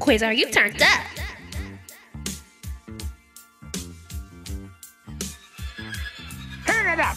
Quasar, you turned up. Turn it up.